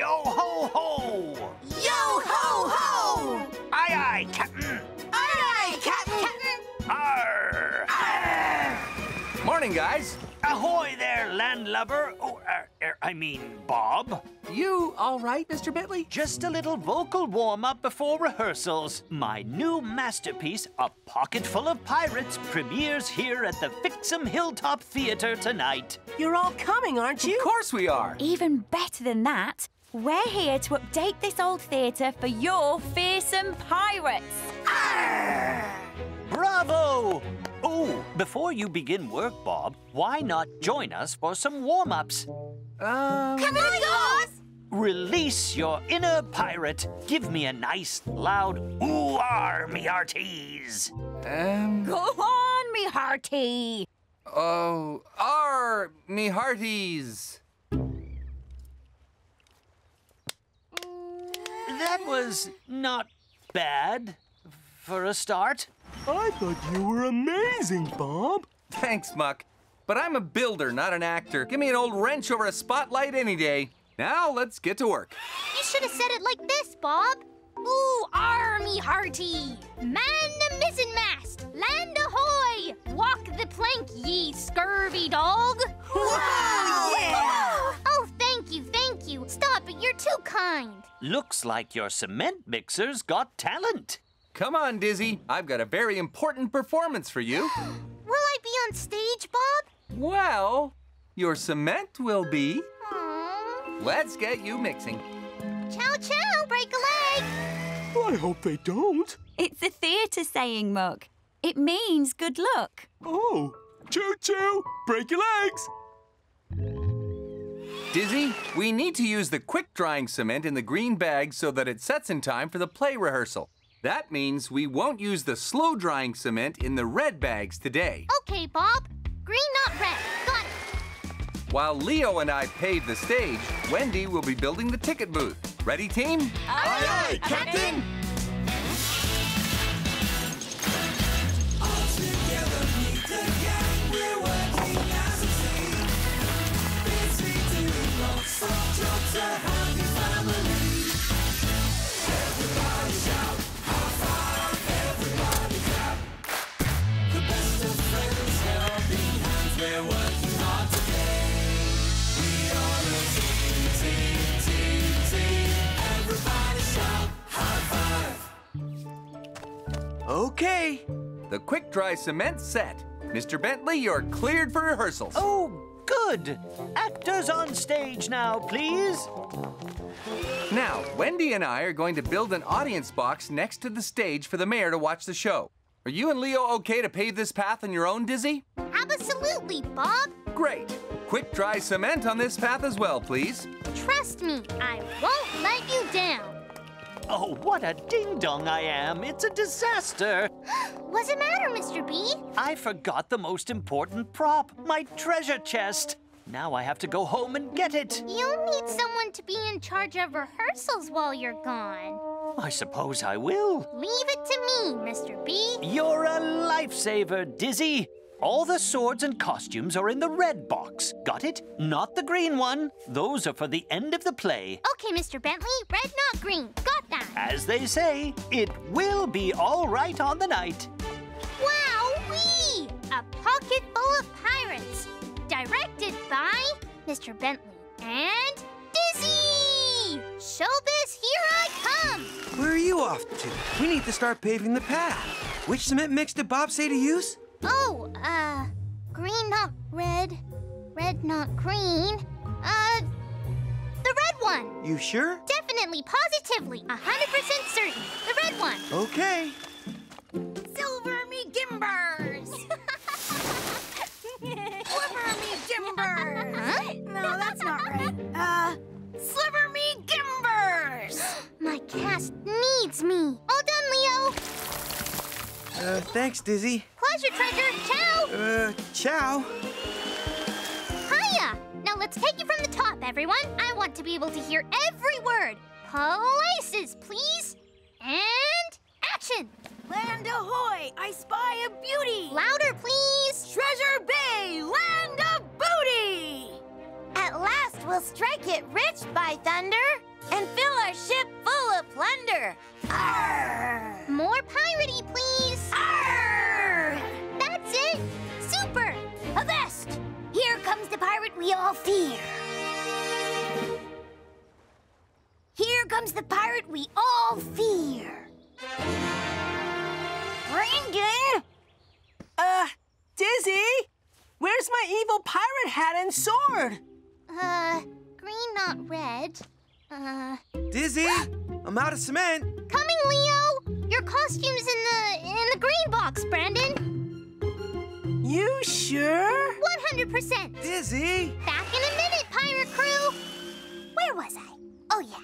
Yo ho ho! Yo ho ho! Aye aye, Captain! Aye aye, Captain! Arr! Morning, guys. Ahoy there, landlubber! Oh, er, er, I mean, Bob. You all right, Mr. Bentley? Just a little vocal warm-up before rehearsals. My new masterpiece, A Pocket Full of Pirates, premieres here at the Fixham Hilltop Theatre tonight. You're all coming, aren't you? Of course we are. Even better than that, we're here to update this old theatre for your fearsome pirates. Bravo! Oh, before you begin work, Bob, why not join us for some warm-ups? Um, Come on, guys! Release your inner pirate. Give me a nice, loud ooh-ar, me hearties. um, Go on, me hearty. oh, are me hearties. That was not bad for a start. I thought you were amazing, Bob. Thanks, Muck. But I'm a builder, not an actor. Give me an old wrench over a spotlight any day. Now let's get to work. You should have said it like this, Bob. Ooh, army hearty! Man the mizzenmast! Land ahoy! Walk the plank, ye scurvy dog! Wow, yeah! You're too kind. Looks like your cement mixer's got talent. Come on, Dizzy. I've got a very important performance for you. Will I be on stage, Bob? well, your cement will be. Aww. Let's get you mixing. Chow chow, break a leg! I hope they don't. It's a theatre saying, Muck. It means good luck. Oh, choo choo, break your legs. Dizzy, we need to use the quick drying cement in the green bag so that it sets in time for the play rehearsal. That means we won't use the slow drying cement in the red bags today. Okay, Bob. Green, not red. Got it. While Leo and I pave the stage, Wendy will be building the ticket booth. Ready, team? Aye, aye, Captain! Okay. The quick dry cement set. Mr. Bentley, you're cleared for rehearsals. Oh, good. Actors on stage now, please. Now, Wendy and I are going to build an audience box next to the stage for the mayor to watch the show. Are you and Leo okay to pave this path on your own, Dizzy? Absolutely, Bob. Great. Quick dry cement on this path as well, please. Trust me, I won't let you down. Oh, what a ding-dong I am. It's a disaster. What's the matter, Mr. B? I forgot the most important prop, my treasure chest. Now I have to go home and get it. You'll need someone to be in charge of rehearsals while you're gone. I suppose I will. Leave it to me, Mr. B. You're a lifesaver, Dizzy. All the swords and costumes are in the red box. Got it? Not the green one. Those are for the end of the play. Okay, Mr. Bentley, red, not green. Got that. As they say, it will be all right on the night. Wow-wee! A pocket full of pirates. Directed by Mr. Bentley and Dizzy! Showbiz, here I come! Where are you off to? We need to start paving the path. Which cement mix did Bob say to use? Oh, uh, green, not red. Red, not green. Uh, the red one. You sure? Definitely, positively, 100% certain. The red one. Okay. Silver me gimbers! Sliver me gimbers! Huh? No, that's not right. Uh, sliver me gimbers! My cast needs me. All done, Leo. Uh, thanks, Dizzy. Pleasure, treasure. Ciao. Uh, ciao. Hiya. Now let's take it from the top, everyone. I want to be able to hear every word. Places, please. And action. Land ahoy! I spy a beauty! Louder, please. Treasure Bay, land of booty! At last we'll strike it rich by thunder. and fill our ship full of plunder. More piratey, please. That's it. Super. Avast! Here comes the pirate we all fear. Here comes the pirate we all fear. Brandon! Uh, Dizzy? Where's my evil pirate hat and sword? Uh, green, not red. Uh, Dizzy, I'm out of cement. coming, Leo. Your costume's in the in the green box, Brandon. You sure? 100%. Dizzy! Back in a minute, pirate crew. Where was I? Oh, yeah.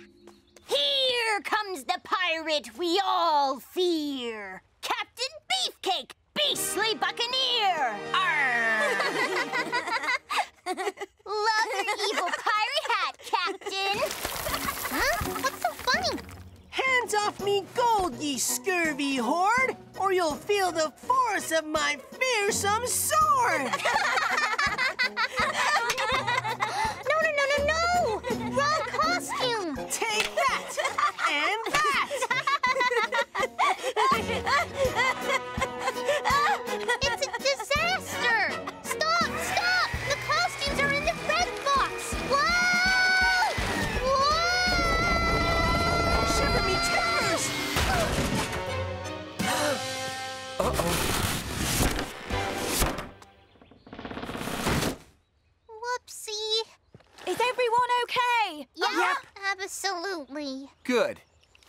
Here comes the pirate we all fear. Captain Beefcake, beastly buccaneer. Love your evil pirate hat, Captain. huh? What's? Hands off me gold, ye scurvy horde, or you'll feel the force of my fearsome sword! No, no, no, no, no! Wrong costume. Take that! And Whoopsie. Is everyone okay? Yeah, absolutely. Good.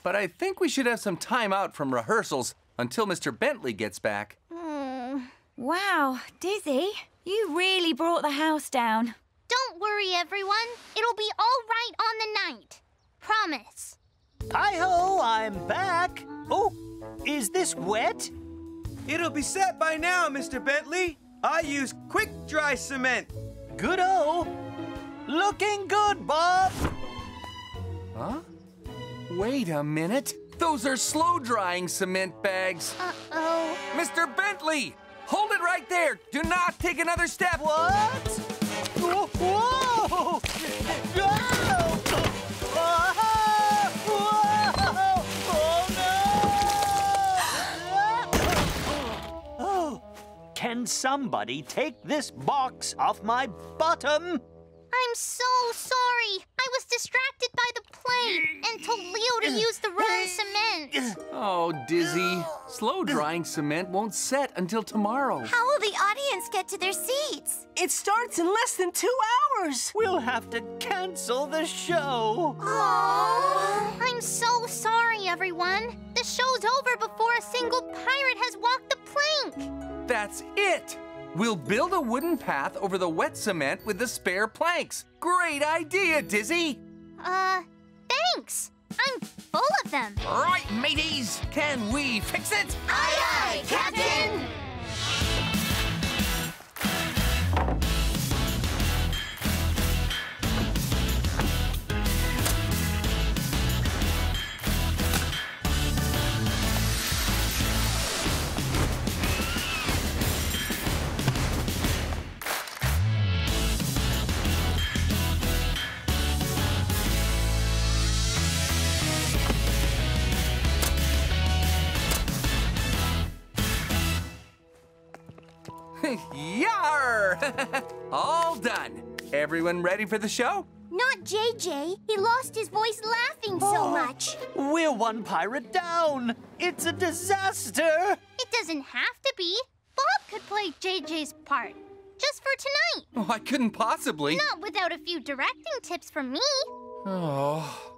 But I think we should have some time out from rehearsals until Mr. Bentley gets back. Hmm. Wow, Dizzy, you really brought the house down. Don't worry, everyone. It'll be all right on the night. Promise. Hi-ho, I'm back. Oh, is this wet? It'll be set by now, Mr. Bentley. I use quick dry cement. Good-o. Looking good, Bob. Huh? Wait a minute. Those are slow drying cement bags. Uh-oh. Mr. Bentley! Hold it right there! Do not take another step! What? Whoa! Whoa! Ah! Can somebody take this box off my bottom? I'm so sorry. I was distracted by the plane and told Leo to use the wrong cement. Oh, Dizzy. Slow drying cement won't set until tomorrow. How will the audience get to their seats? It starts in less than two hours! We'll have to cancel the show. Oh, I'm so sorry, everyone. The show's over before a single pirate has walked the plank. That's it! We'll build a wooden path over the wet cement with the spare planks. Great idea, Dizzy! Uh, thanks. I'm full of them. Right, mateys! Can we fix it? Aye, aye, Captain! Everyone ready for the show? Not JJ. He lost his voice laughing so much. We're one pirate down. It's a disaster. It doesn't have to be. Bob could play JJ's part. Just for tonight. Oh, I couldn't possibly. Not without a few directing tips from me. Oh.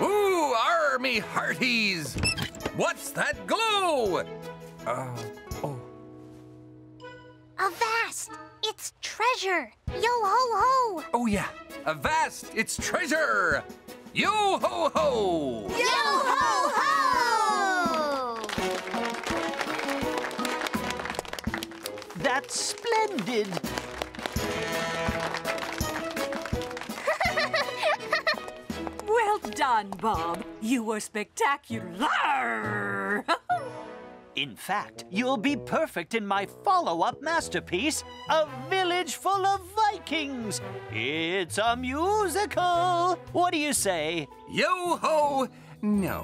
Ooh, army hearties! What's that glow? Uh, oh. Avast! It's treasure! Yo ho ho! Oh, yeah. Avast, it's treasure! Yo ho ho! Yo ho ho! That's splendid. Well done, Bob. You were spectacular. In fact, you'll be perfect in my follow-up masterpiece, A Village Full of Vikings. It's a musical. What do you say? Yo ho! No.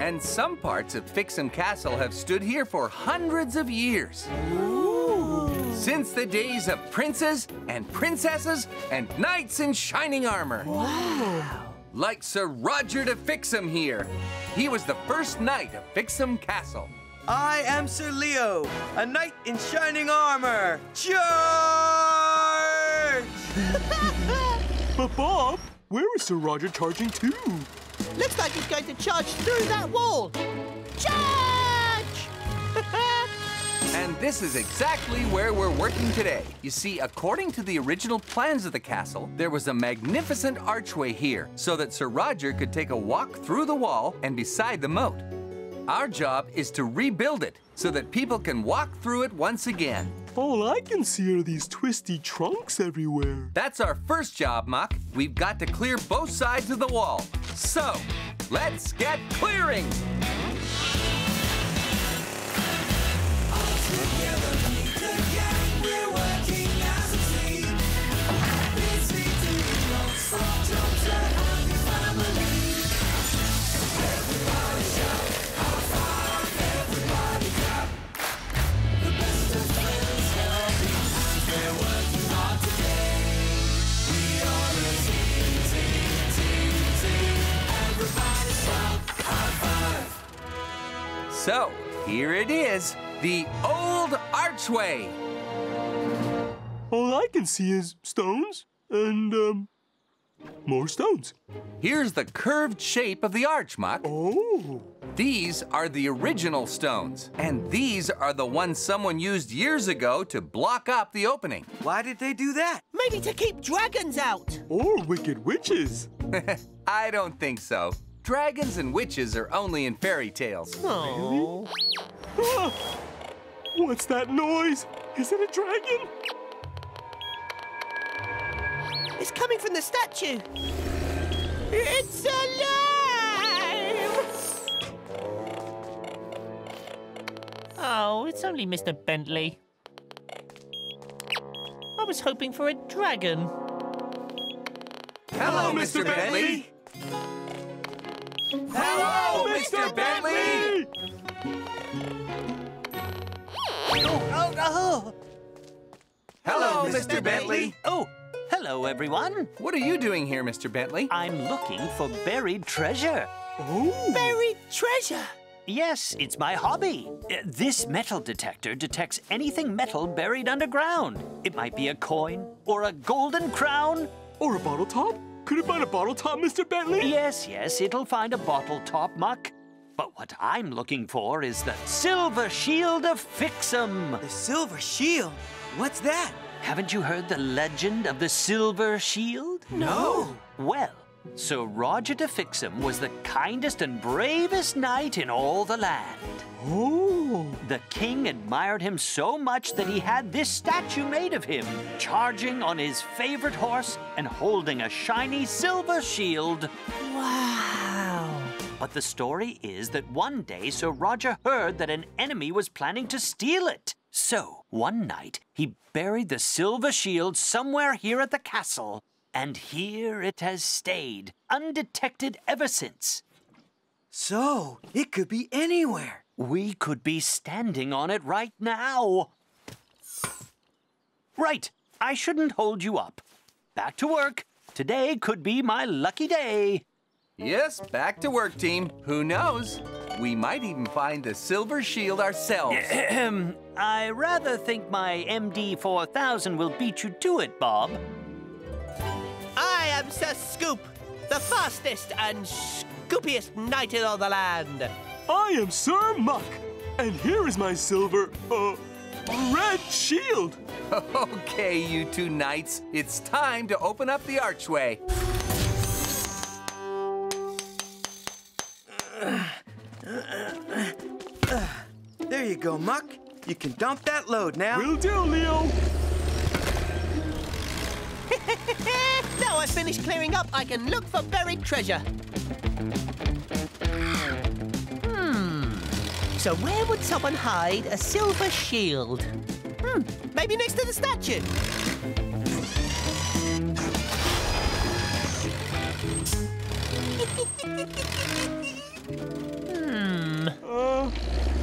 And some parts of Fixham Castle have stood here for hundreds of years. Since the days of princes and princesses and knights in shining armor. Wow. Like Sir Roger de Fixham here. He was the first knight of Fixham Castle. I am Sir Leo, a knight in shining armor. Charge! But Bob, where is Sir Roger charging to? Looks like he's going to charge through that wall. And this is exactly where we're working today. You see, according to the original plans of the castle, there was a magnificent archway here so that Sir Roger could take a walk through the wall and beside the moat. Our job is to rebuild it so that people can walk through it once again. All I can see are these twisty trunks everywhere. That's our first job, Muck. We've got to clear both sides of the wall. So, let's get clearing! Here it is, the old archway. All I can see is stones and, um, more stones. Here's the curved shape of the arch, Muck. Oh. These are the original stones, and these are the ones someone used years ago to block up the opening. Why did they do that? Maybe to keep dragons out. Or wicked witches. I don't think so. Dragons and witches are only in fairy tales. Oh. Ah! What's that noise? Is it a dragon? It's coming from the statue. It's alive! Oh, it's only Mr. Bentley. I was hoping for a dragon. Hello, Mr. Bentley. Hello, Mr. Bentley. Oh, oh, Hello, Mr. Bentley. oh. Hello, everyone. What are you doing here, Mr. Bentley? I'm looking for buried treasure. Oh. Buried treasure. Yes, it's my hobby. Uh, This metal detector detects anything metal buried underground. It might be a coin or a golden crown. Or a bottle top? Could it find a bottle top, Mr. Bentley? Yes, yes, it'll find a bottle top, Muck. But what I'm looking for is the Silver Shield of Fixham. The silver shield. What's that? Haven't you heard the legend of the Silver Shield? No. Well, Sir Roger de Fixham was the kindest and bravest knight in all the land. Oh. The king admired him so much that he had this statue made of him, charging on his favorite horse and holding a shiny silver shield. Wow. But the story is that one day Sir Roger heard that an enemy was planning to steal it. So, one night, he buried the silver shield somewhere here at the castle, and here it has stayed, undetected ever since. So, it could be anywhere. We could be standing on it right now. Right, I shouldn't hold you up. Back to work. Today could be my lucky day. Yes, back to work, team. Who knows? We might even find the silver shield ourselves. Ahem. I rather think my MD 4000 will beat you to it, Bob. I am Sir Scoop, the fastest and scoopiest knight in all the land. I am Sir Muck. And here is my silver, uh, red shield. okay, you two knights, it's time to open up the archway. There you go, Muck. You can dump that load now. Will do, Leo. now I've finished clearing up, I can look for buried treasure. So where would someone hide a silver shield? Hmm, maybe next to the statue. Hmm. Uh,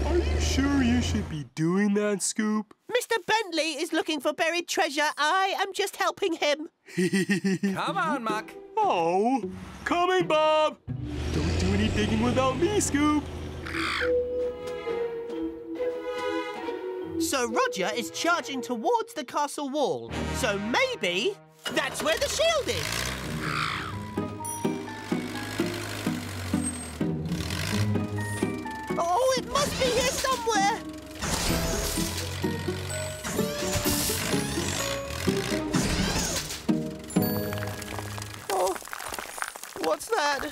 are you sure you should be doing that, Scoop? Mr. Bentley is looking for buried treasure. I am just helping him. Come on, Muck. Oh, coming, Bob. Don't do any digging without me, Scoop. Sir Roger is charging towards the castle wall. So maybe that's where the shield is. Oh, it must be here somewhere. Oh, what's that?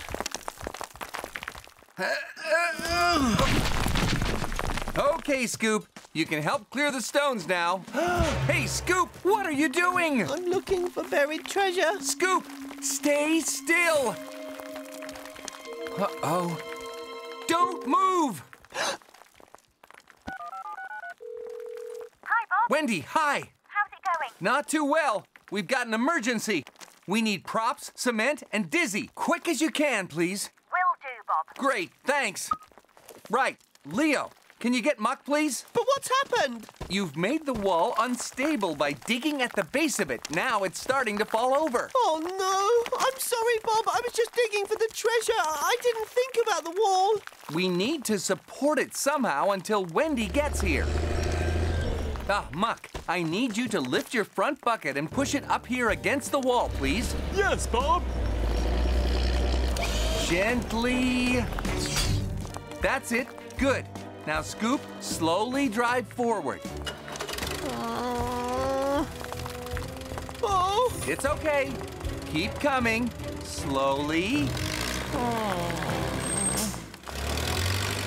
Okay, Scoop. You can help clear the stones now. hey, Scoop, what are you doing? I'm looking for buried treasure. Scoop, stay still. Uh-oh. Don't move! Hi, Bob. Wendy, hi. How's it going? Not too well. We've got an emergency. We need props, cement, and Dizzy. Quick as you can, please. Will do, Bob. Great, thanks. Right, Leo, can you get Muck, please? But what's happened? You've made the wall unstable by digging at the base of it. Now it's starting to fall over. Oh no! I'm sorry, Bob. I was just digging for the treasure. I didn't think about the wall. We need to support it somehow until Wendy gets here. Ah, Muck, I need you to lift your front bucket and push it up here against the wall, please. Yes, Bob. Gently. That's it. Good. Now, Scoop, slowly drive forward. Uh... Oh! It's okay. Keep coming. Slowly.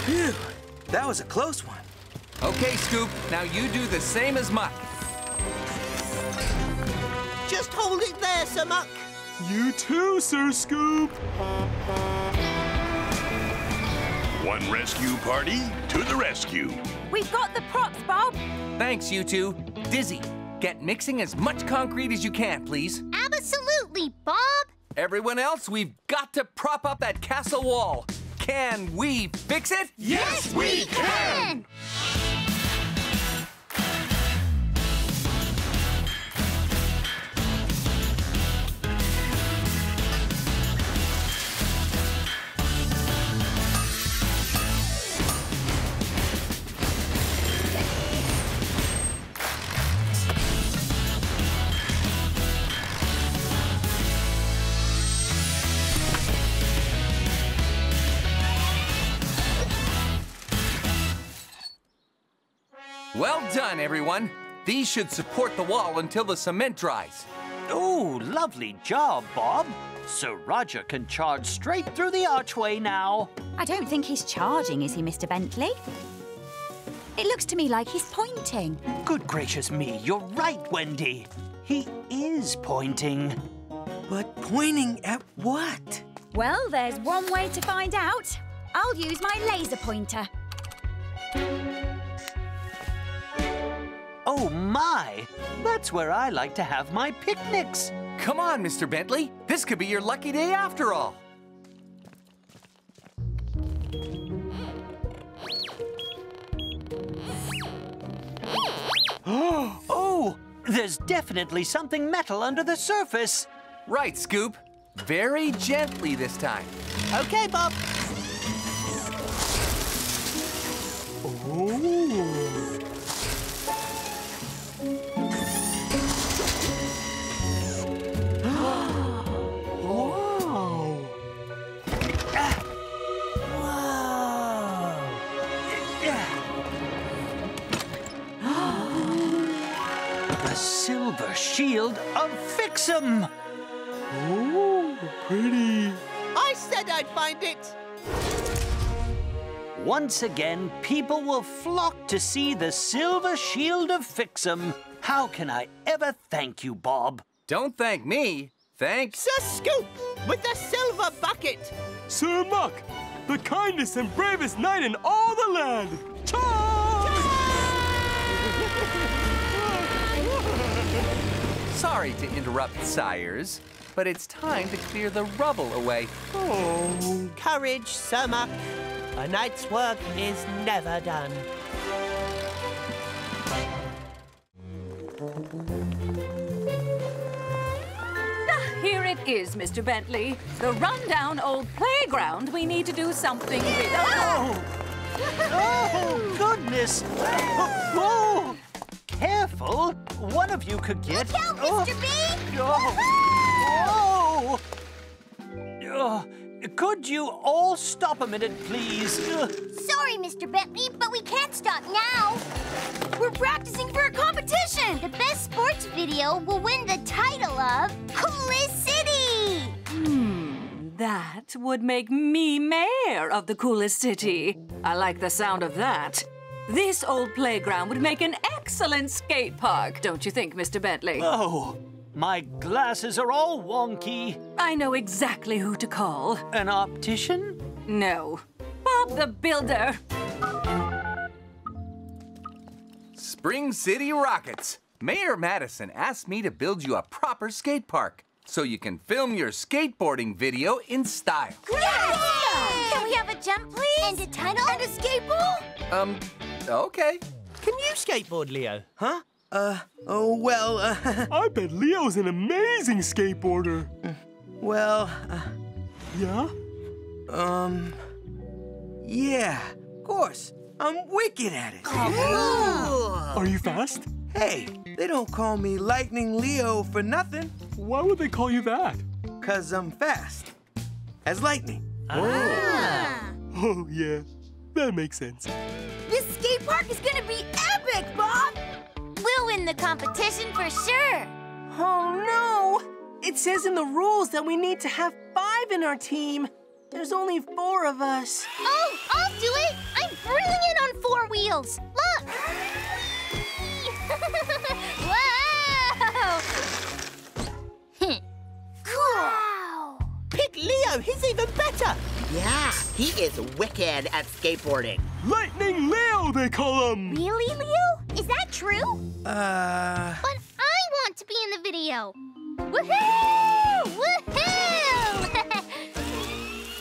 Phew, that was a close one. Okay, Scoop, now you do the same as Muck. Just hold it there, Sir Muck. You too, Sir Scoop. One rescue party to the rescue. We've got the props, Bob. Thanks, you two. Dizzy, get mixing as much concrete as you can, please. Absolutely, Bob. Everyone else, we've got to prop up that castle wall. Can we fix it? Yes, we can! Well done, everyone. These should support the wall until the cement dries. Oh, lovely job, Bob. Sir Roger can charge straight through the archway now. I don't think he's charging, is he, Mr. Bentley? It looks to me like he's pointing. Good gracious me, you're right, Wendy. He is pointing. But pointing at what? Well, there's one way to find out. I'll use my laser pointer. Oh my! That's where I like to have my picnics. Come on, Mr. Bentley. This could be your lucky day after all. oh, there's definitely something metal under the surface. Right, Scoop. Very gently this time. Okay, Bob. Oh. Shield of Fixham. Oh, pretty. I said I'd find it. Once again, people will flock to see the silver shield of Fixham. How can I ever thank you, Bob? Don't thank me. Thank Sir Scoop with the silver bucket. Sir Muck, the kindest and bravest knight in all the land. Charge! Sorry to interrupt, sires, but it's time to clear the rubble away. Oh, courage, Sir Muck. A night's work is never done. Ah, here it is, Mr. Bentley. The rundown old playground we need to do something with. Oh! Oh, goodness! Oh, oh. Careful! One of you could get. Look out, Oh. Mr. B! Oh. Oh. Could you all stop a minute, please? Ugh. Sorry, Mr. Bentley, but we can't stop now. We're practicing for a competition. The best sports video will win the title of Coolest City. Hmm, that would make me mayor of the coolest city. I like the sound of that. This old playground would make an excellent skate park, don't you think, Mr. Bentley? Oh, my glasses are all wonky. I know exactly who to call. An optician? No. Bob the Builder. Spring City Rockets. Mayor Madison asked me to build you a proper skate park so you can film your skateboarding video in style. Can we have a jump, please? And a tunnel? And a skateboard? Um, okay. Can you skateboard, Leo? Huh? Uh, oh, well, uh, I bet Leo's an amazing skateboarder. well, uh, Yeah? um, yeah, of course. I'm wicked at it. Are you fast? Hey, they don't call me Lightning Leo for nothing, Why would they call you that? cause I'm fast. As lightning. Oh, yeah. That makes sense. This skate park is gonna be epic, Bob! We'll win the competition for sure. Oh no! It says in the rules that we need to have five in our team. There's only four of us. Oh, I'll do it! I'm brilliant on four wheels! Look! Whoa! Wow! Pick Leo, he's even better. Yeah, he is wicked at skateboarding. Lightning Leo, they call him. Really, Leo? Is that true? Uh, But I want to be in the video. Woohoo! Woohoo!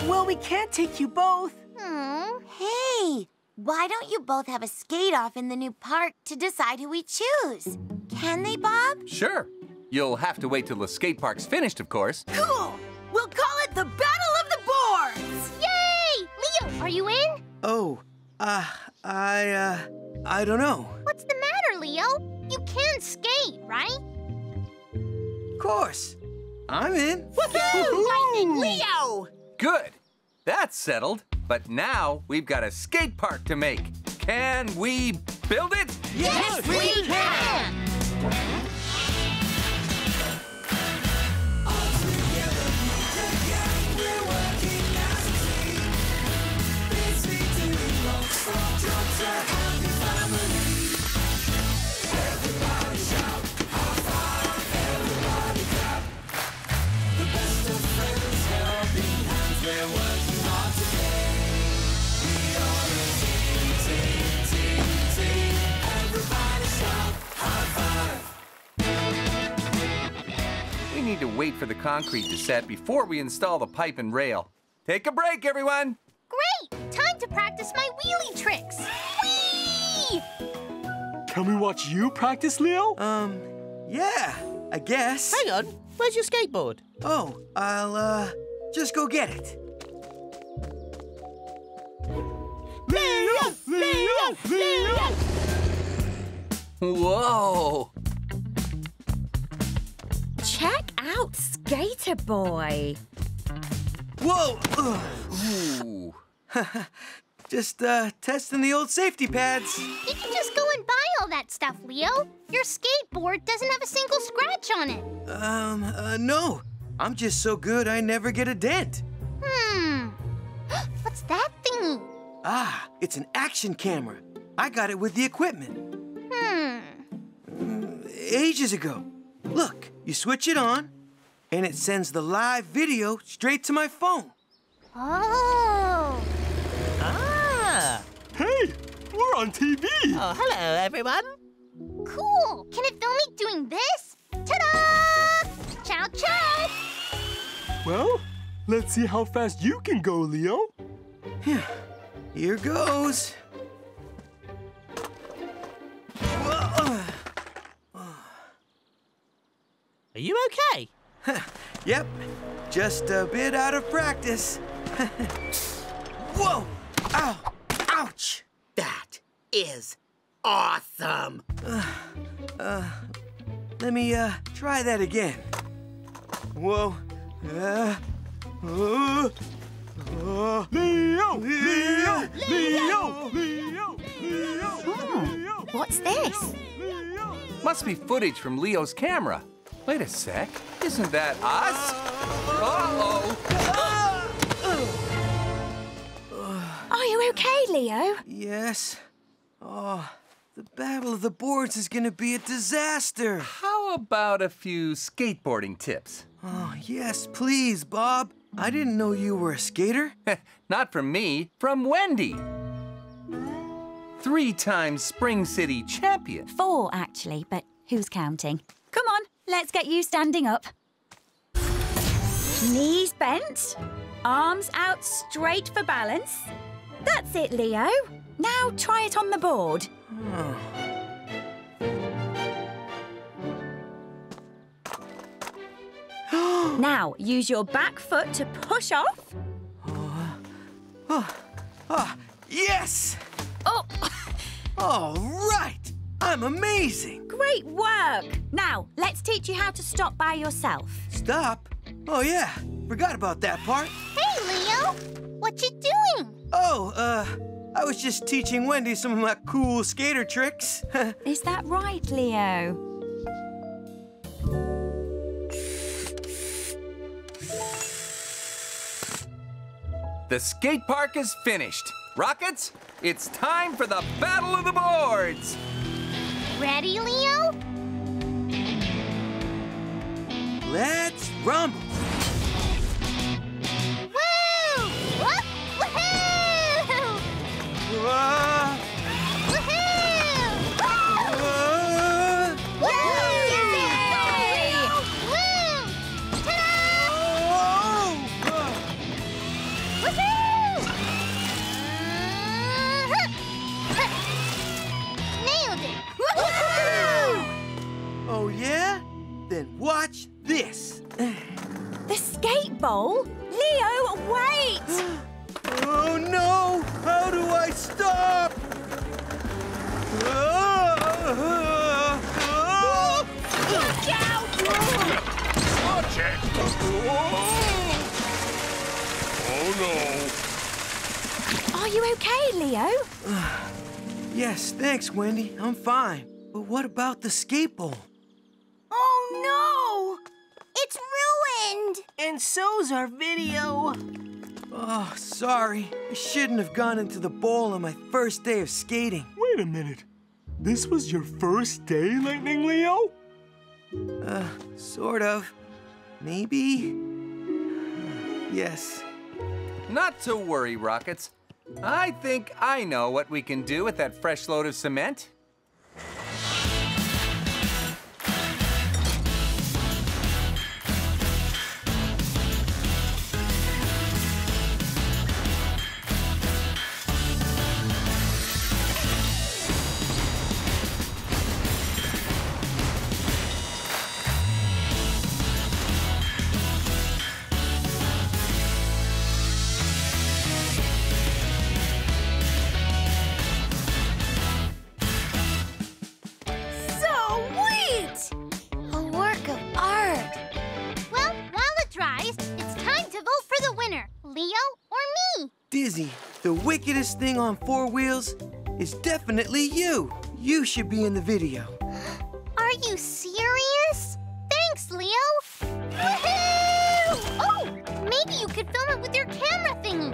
Well, we can't take you both. Hmm. Hey, why don't you both have a skate off in the new park to decide who we choose? Can they, Bob? Sure. You'll have to wait till the skate park's finished, of course. Cool! We'll call it the Battle are you in? oh, uh, I, uh, I don't know. What's the matter, Leo? You can skate, right? Of course. I'm in. Woohoo! Lightning Leo! Good. That's settled. But now we've got a skate park to make. Can we build it? Yes, we can! We need to wait for the concrete to set before we install the pipe and rail. Take a break, everyone. Great! Time to practice my wheelie tricks. Whee! Can we watch you practice, Leo? Um, yeah, I guess. Hang on, where's your skateboard? Oh, I'll, uh, just go get it. Leo! Leo! Leo! Whoa. Check out Skater Boy. Whoa! Ooh. Just, uh, testing the old safety pads. You can just go and buy all that stuff, Leo. Your skateboard doesn't have a single scratch on it. Um, uh, no. I'm just so good I never get a dent. Hmm. What's that thingy? Ah, it's an action camera. I got it with the equipment Hmm. ages ago. Look, you switch it on, and it sends the live video straight to my phone. Oh. Hey, we're on TV. Oh, hello, everyone. Cool. Can it film me doing this? Ta-da! Ciao, ciao. Well, let's see how fast you can go, Leo. Here goes. Are you okay? Yep, just a bit out of practice. Whoa! Ow! Ouch! That is awesome. Uh, let me uh try that again. Whoa! Uh, uh, uh, Leo! Leo! Leo! Leo! Leo! Oh, what's this? Must be footage from Leo's camera. Wait a sec. Isn't that us? Uh-oh. Are you okay, Leo? Yes. Oh, the Battle of the Boards is gonna be a disaster. How about a few skateboarding tips? Oh, yes, please, Bob. I didn't know you were a skater. Not from me, from Wendy. Three times Spring City champion. Four, actually, but who's counting? Come on, let's get you standing up. Knees bent, arms out straight for balance. That's it, Leo. Now try it on the board. now use your back foot to push off. Ah, yes! Oh, All right! I'm amazing! great work. Now let's teach you how to stop by yourself. Stop? Oh, yeah. Forgot about that part. Hey, Leo. What you doing? Oh, uh, I was just teaching Wendy some of my cool skater tricks. Is that right, Leo? The skate park is finished. Rockets, it's time for the Battle of the Boards. Ready, Leo? Let's rumble. Uh, the skate bowl? Oh no! It's ruined! And so's our video. Oh, sorry. I shouldn't have gone into the bowl on my first day of skating. Wait a minute. This was your first day, Lightning Leo? Uh, sort of. Maybe? Yes. Not to worry, Rockets. I think I know what we can do with that fresh load of cement. Thing on four wheels is definitely you. You should be in the video. Are you serious? Thanks, Leo. Oh, maybe you could film it with your camera thingy.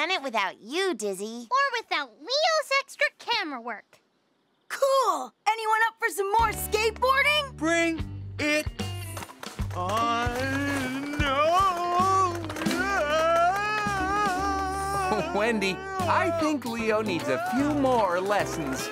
Done it without you, Dizzy. Or without Leo's extra camera work. Cool! Anyone up for some more skateboarding? Bring it on. Wendy, I think Leo needs a few more lessons.